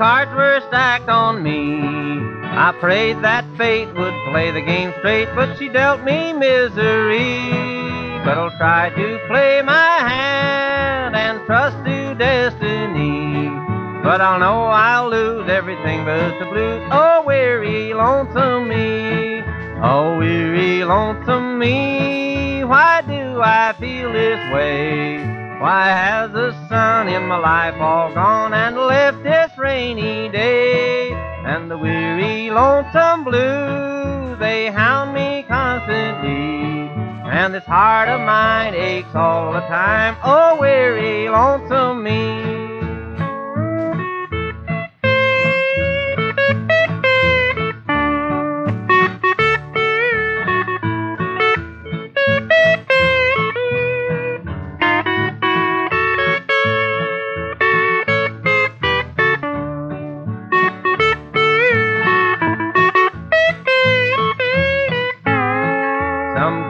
cards were stacked on me. I prayed that fate would play the game straight, but she dealt me misery. But I'll try to play my hand and trust to destiny. But I'll know I'll lose everything but the blues. Oh, weary, lonesome me. Oh, weary, lonesome me. Why do I feel this way? Why has the sun in my life all gone and left this rainy day? And the weary, lonesome blues, they hound me constantly. And this heart of mine aches all the time. Oh, weary, lonesome me.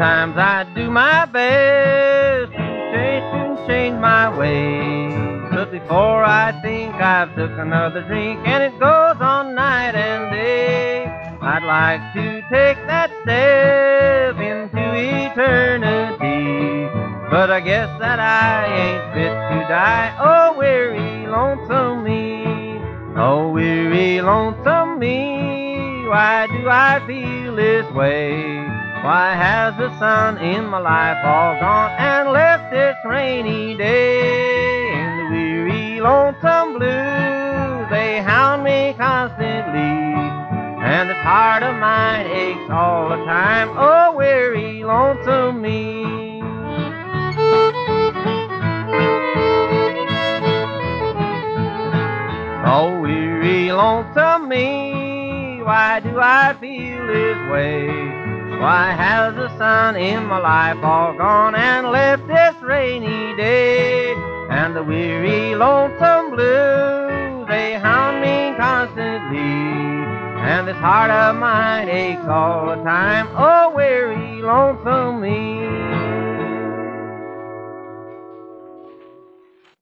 Sometimes I do my best to change and change my ways. But before I think I've took another drink and it goes on night and day. I'd like to take that step into eternity. But I guess that I ain't fit to die. Oh, weary, lonesome me. Oh, weary, lonesome me. Why do I feel this way? Why has the sun in my life all gone and left this rainy day? And the weary, lonesome blues, they hound me constantly. And this heart of mine aches all the time. Oh, weary, lonesome me. Oh, weary, lonesome me. Why do I feel this way? Why has the sun in my life all gone and left this rainy day? And the weary, lonesome blues, they hound me constantly. And this heart of mine aches all the time. Oh, weary, lonesome me.